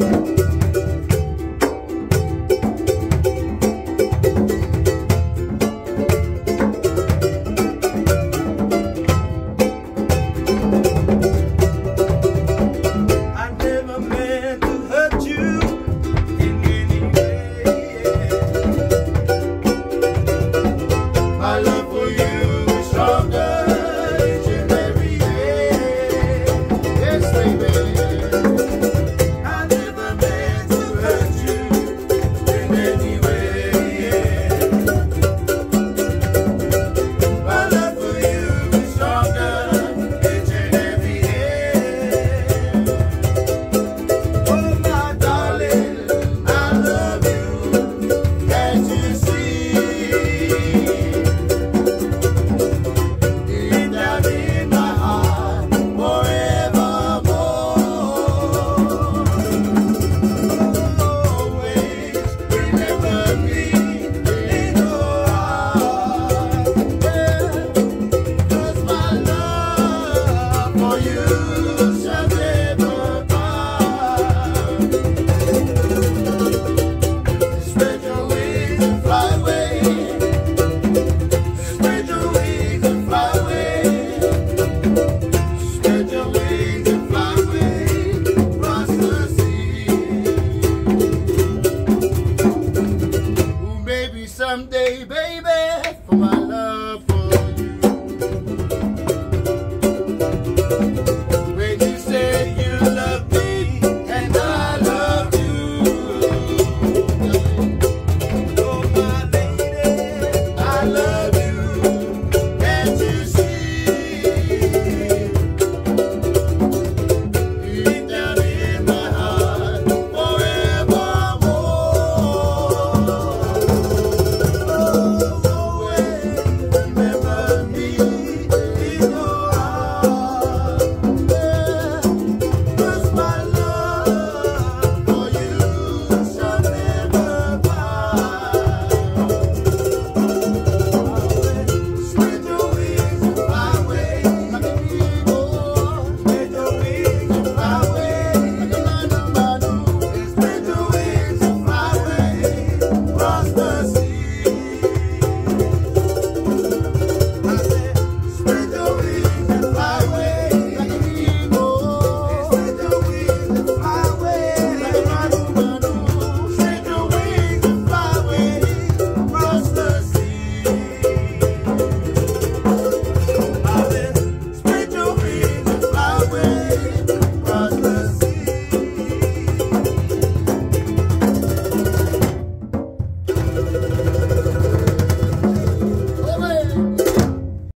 for you. someday, baby, for my love.